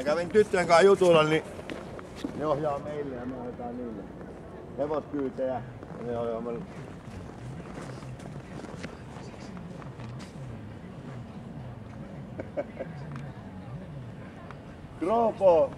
Mä kävin tyttöjen kanssa jutulla, niin ne ohjaa meille ja me ohjataan niille. Hevoskyytejä ja ne ohjaa meille. Kroko,